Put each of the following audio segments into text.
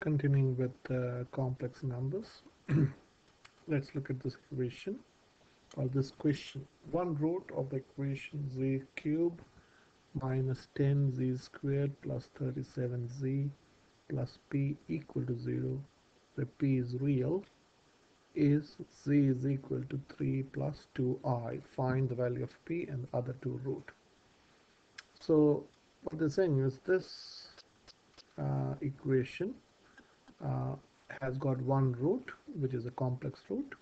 continuing with uh, complex numbers let's look at this equation. Or this question. One root of the equation z cube minus 10z squared plus 37z plus p equal to 0 where p is real. Is z is equal to 3 plus 2i find the value of p and the other two root. So what they're saying is this uh, equation has got one root which is a complex root.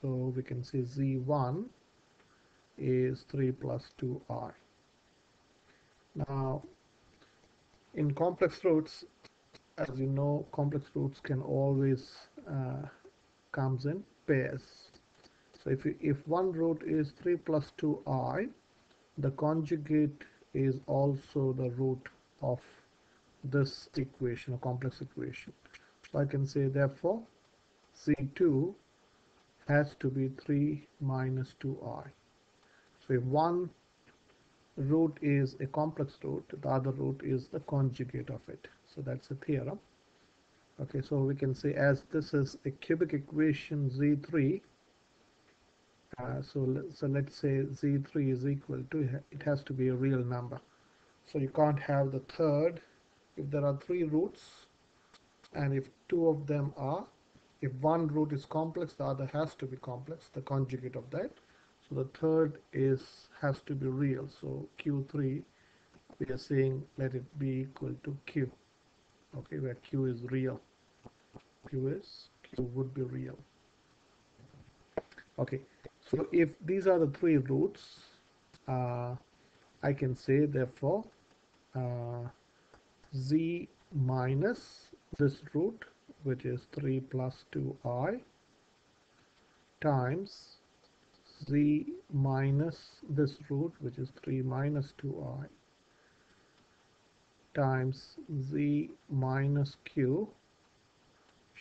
So we can say z1 is 3 plus 2i now in complex roots as you know complex roots can always uh, comes in pairs. So if, you, if one root is 3 plus 2i the conjugate is also the root of this equation a complex equation so I can say therefore C2 has to be 3 minus 2i. So if one root is a complex root, the other root is the conjugate of it. So that's a theorem. Okay, so we can say as this is a cubic equation Z3, uh, so, let, so let's say Z3 is equal to, it has to be a real number. So you can't have the third, if there are three roots, and if two of them are if one root is complex the other has to be complex the conjugate of that. So the third is has to be real. So q3 we are saying let it be equal to q. Okay where q is real. Q is q would be real. Okay so if these are the three roots uh, I can say therefore uh, z minus this root which is 3 plus 2i times z minus this root which is 3 minus 2i times z minus q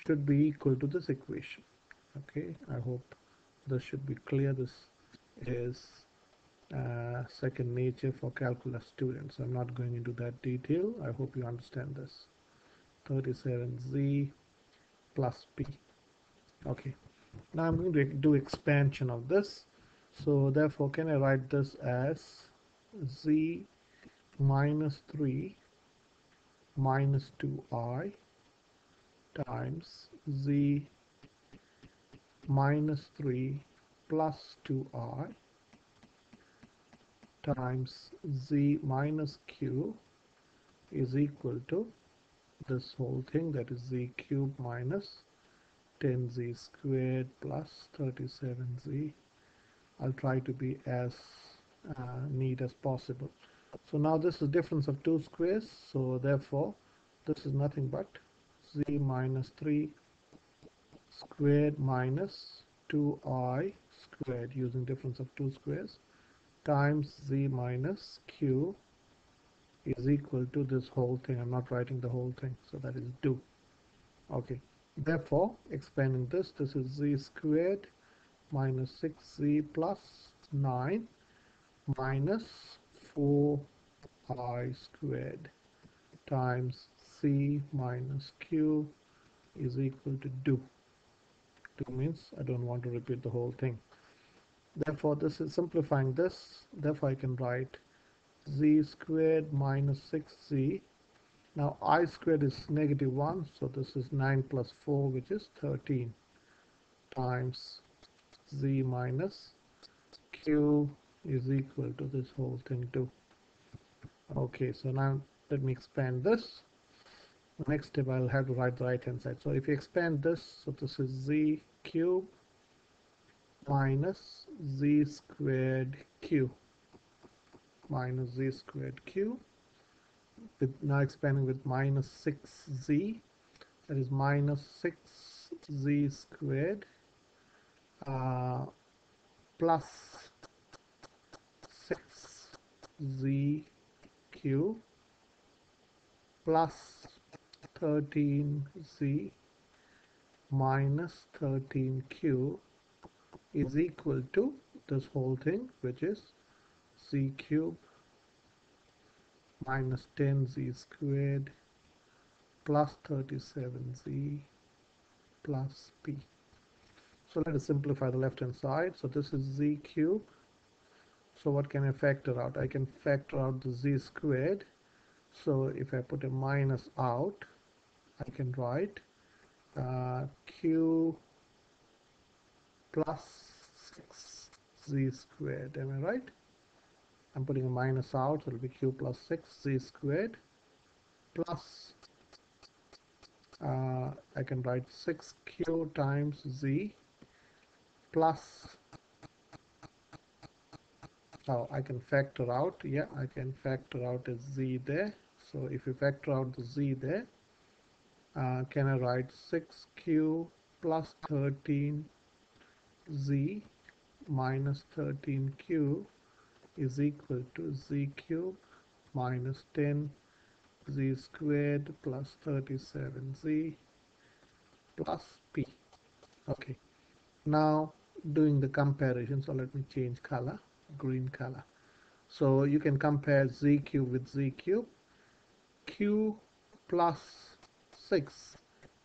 should be equal to this equation. Okay I hope this should be clear. This is uh, second nature for calculus students. I'm not going into that detail. I hope you understand this 37z plus p. Okay. Now I'm going to do expansion of this. So therefore can I write this as z minus 3 minus 2i times z minus 3 plus 2i times z minus q is equal to this whole thing that is z cube minus 10z squared plus 37z I'll try to be as uh, neat as possible. So now this is difference of two squares. So therefore this is nothing but z minus 3 squared minus 2i squared using difference of two squares times z minus q is equal to this whole thing. I'm not writing the whole thing so that is 2 okay. Therefore expanding this this is z squared minus 6z plus 9 minus 4i squared times c minus q is equal to 2 2 means I don't want to repeat the whole thing. Therefore this is simplifying this. Therefore I can write z squared minus 6z. Now i squared is negative 1, so this is 9 plus 4, which is 13 times z minus q is equal to this whole thing too. Okay, so now let me expand this. The next step I'll have to write the right hand side. So if you expand this, so this is z cube minus z squared q minus z squared q with now expanding with minus 6z that is minus 6z squared uh, plus 6z q plus 13z minus 13q is equal to this whole thing which is z cube minus 10z squared plus 37z plus p. So let us simplify the left hand side. So this is z cube. So what can I factor out? I can factor out the z squared. So if I put a minus out, I can write uh, q plus 6z squared. Am I right? I'm putting a minus out, so it'll be q plus 6z squared plus uh, I can write 6q times z plus now I can factor out yeah I can factor out a z there. So if you factor out the z there uh, can I write 6q plus 13 z minus 13q is equal to z cube minus 10 z squared plus 37z plus p. Okay. Now doing the comparison so let me change color green color. So you can compare z cube with z cube. Q plus 6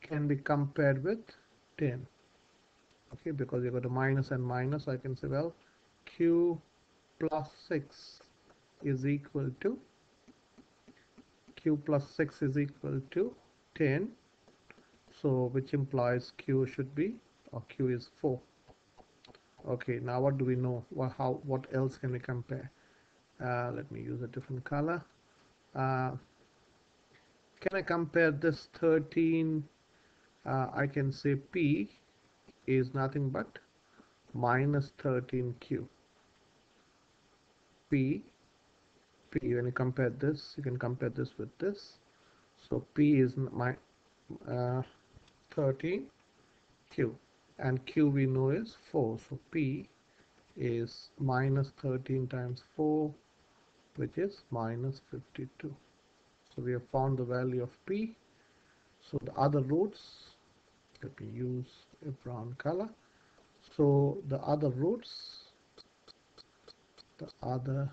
can be compared with 10 okay because you got a minus and minus I can say well q plus 6 is equal to q plus 6 is equal to 10 so which implies q should be or q is 4 okay now what do we know? What how what else can we compare? Uh, let me use a different color. Uh, can I compare this 13 uh, I can say P is nothing but minus 13Q P P when you compare this you can compare this with this. So P is my uh, 13 Q. And Q we know is 4 so P is minus 13 times 4 which is minus 52 so we have found the value of P. So the other roots let me use a brown color. So the other roots the other.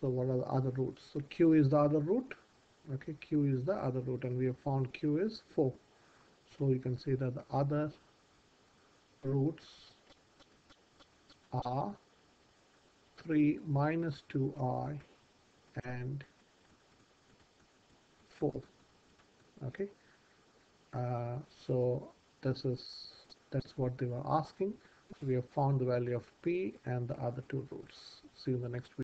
So what are the other roots? So q is the other root. Okay q is the other root and we have found q is 4 so you can see that the other roots are 3 minus 2i and 4 okay? Uh, so this is that's what they were asking we have found the value of p and the other two roots see you in the next video